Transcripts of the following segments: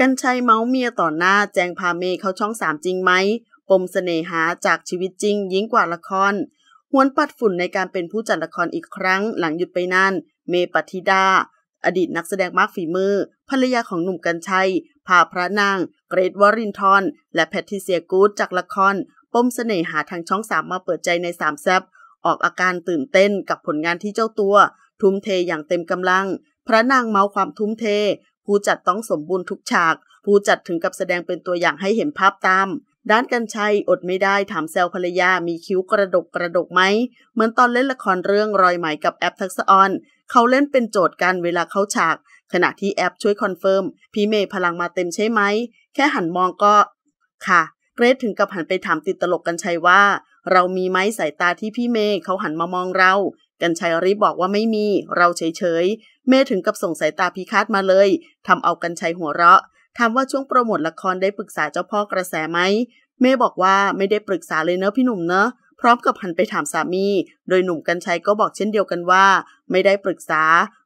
กันชัยเมาเมียต่อหน้าแจงพาเมเข้าช่องสามจริงไหม ปมเสน่หาจากชีวิตจริงยิ่งกว่าละครหวนปัดฝุ่นในการเป็นผู้จัดละครอีกครั้งหลังหยุดไปนาน เมปฏิดา อดีตนักแสดงมากฝีมือ ภรรยาของหนุ่มกัญชัย พาพระนาง เกรทวรินทร์และแพทริเซียกูดจากละคร ปมเสน่หาทางช่องสามมาเปิดใจในสามแซบออกอาการตื่นเต้นกับผลงานที่เจ้าตัว ทุ่มเทอย่างเต็มกำลัง พระนางเมาท์ความทุ่มเท ผู้จัดต้องสมบูรณ์ทุกฉาก ผู้จัดถึงกับแสดงเป็นตัวอย่างให้เห็นภาพตาม ด้านกรรชัยอดไม่ได้ถามแซวภรรยามีคิ้วกระดกกระดกไหม เหมือนตอนเล่นละครเรื่องรอยไหมกับแอฟ ทักษอร เขาเล่นเป็นโจทก์กันเวลาเข้าฉาก ขณะที่แอฟช่วย confirm พี่เมย์พลังมาเต็มใช่ไหม แค่หันมองก็ ค่ะเกรซถึงกับหันไปถามติดตลกกรรชัยว่าเรามีไหมสายตาที่พี่เมย์เขาหันมามองเรา กันชัยรีบบอกว่าไม่มี เราเฉยๆ เมย์ถึงกับส่งสายตาพิฆาตมาเลย ทำเอากันชัยหัวเราะ ถามว่าช่วงโปรโมทละครได้ปรึกษาเจ้าพ่อกระแสไหม เมย์บอกว่าไม่ได้ปรึกษาเลยเนอะพี่หนุ่มเนอะ พร้อมกับหันไปถามสามี โดยหนุ่มกัญชัยก็บอกเช่นเดียวกันว่า ไม่ได้ปรึกษา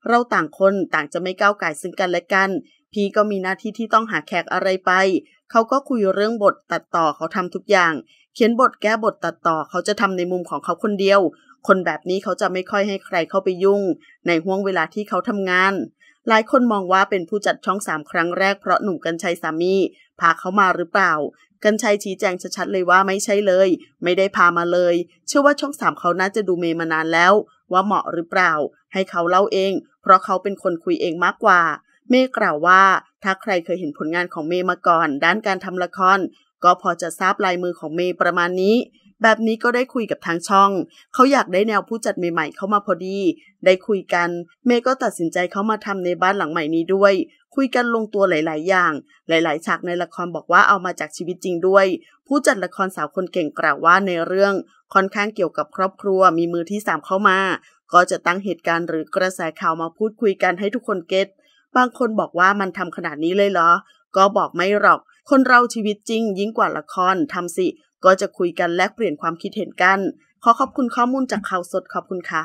เราต่างคนต่างจะไม่ก้าวไก่ซึ่งกันและกัน พี่ก็มีหน้าที่ที่ต้องหาแขกอะไรไป เขาก็คุยเรื่องบทตัดต่อเขาทำทุกอย่าง เขียนบทแก้บทตัดต่อเขาจะทำในมุมของเขาคนเดียว คนแบบนี้เขาจะไม่ค่อยให้ใครเข้าไปยุ่ง ในห่วงเวลาที่เขาทำงาน หลายคนมองว่าเป็นผู้จัดช่องสามครั้งแรกเพราะหนุ่มกัญชัยสามีพาเขามาหรือเปล่า กัญชัยชี้แจงชัดๆเลยว่าไม่ใช่เลย ไม่ได้พามาเลย เชื่อว่าช่องสามเขาน่าจะดูเมย์มานานแล้ว ว่าเหมาะหรือเปล่า ให้เขาเล่าเอง เพราะเขาเป็นคนคุยเองมากกว่า เมย์กล่าวว่า ถ้าใครเคยเห็นผลงานของเมย์มาก่อน ด้านการทำละครก็พอจะทราบลายมือของเมย์ประมาณนี้ แบบนี้ก็ได้คุยกับทางช่อง เขาอยากได้แนวผู้จัดใหม่ๆ เข้ามาพอดี ได้คุยกัน เมย์ก็ตัดสินใจเข้ามาทำในบ้านหลังใหม่นี้ด้วย คุยกันลงตัวหลาย ๆ อย่าง หลาย ๆ ฉากในละครบอกว่าเอามาจากชีวิตจริงด้วย ผู้จัดละครสาวคนเก่งกล่าวว่าในเรื่องค่อนข้างเกี่ยวกับครอบครัว มีมือที่สามเข้ามา ก็จะตั้งเหตุการณ์หรือกระแสข่าวมาพูดคุยกันให้ทุกคนเก็ตบางคนบอกว่ามันทำขนาดนี้เลยเหรอ ก็บอกไม่หรอก คนเราชีวิตจริงยิ่งกว่าละครทำสิ ก็จะคุยกันแลกเปลี่ยนความคิดเห็นกัน ขอขอบคุณข้อมูลจากข่าวสดขอบคุณค่ะ